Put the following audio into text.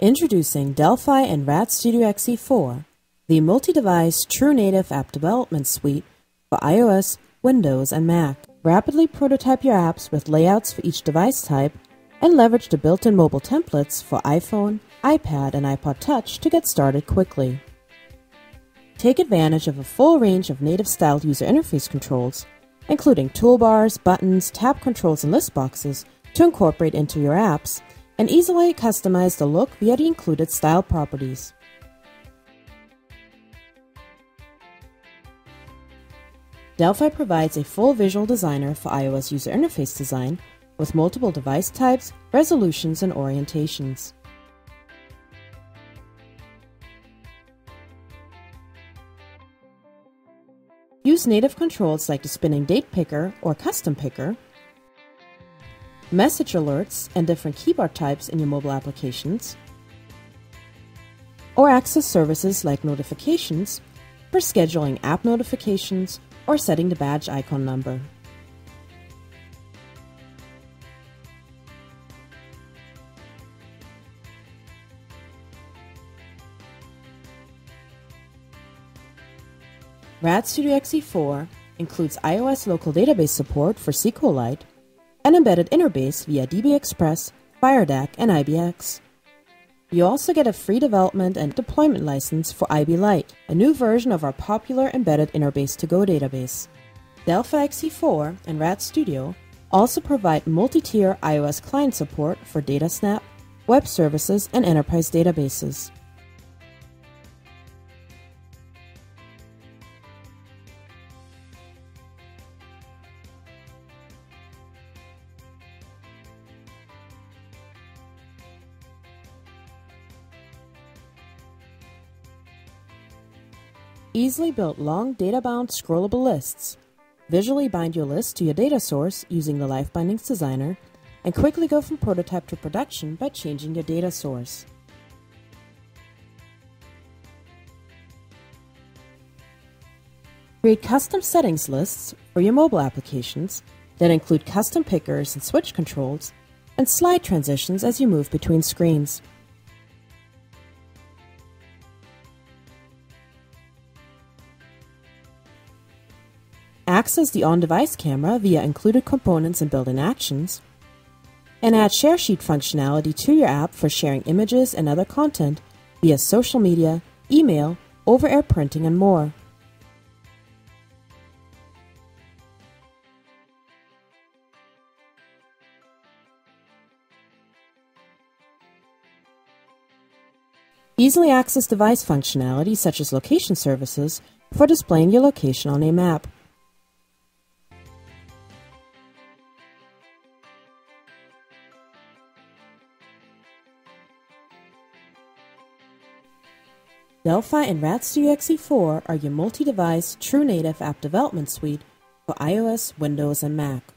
Introducing Delphi and RAD Studio XE4, the multi-device true native app development suite for iOS, Windows, and Mac. Rapidly prototype your apps with layouts for each device type and leverage the built-in mobile templates for iPhone, iPad, and iPod Touch to get started quickly. Take advantage of a full range of native styled user interface controls, including toolbars, buttons, tab controls, and list boxes to incorporate into your apps and easily customize the look via the included style properties. Delphi provides a full visual designer for iOS user interface design with multiple device types, resolutions, and orientations. Use native controls like the spinning date picker or custom picker message alerts, and different keyboard types in your mobile applications, or access services like notifications for scheduling app notifications or setting the badge icon number. RAD Studio XE4 includes iOS local database support for SQLite an embedded interbase via DB Express, FireDAC, and IBX. You also get a free development and deployment license for IB Lite, a new version of our popular embedded interbase to go database. Delphi XE4 and RAD Studio also provide multi-tier iOS client support for DataSnap, web services, and enterprise databases. Easily build long data-bound scrollable lists. Visually bind your list to your data source using the Live Bindings Designer, and quickly go from prototype to production by changing your data source. Create custom settings lists for your mobile applications that include custom pickers and switch controls, and slide transitions as you move between screens. Access the on-device camera via included components and built-in actions, and add share sheet functionality to your app for sharing images and other content via social media, email, over-air printing, and more. Easily access device functionality such as location services for displaying your location on a map. Delphi and RAD Studio XE4 are your multi-device, true native app development suite for iOS, Windows, and Mac.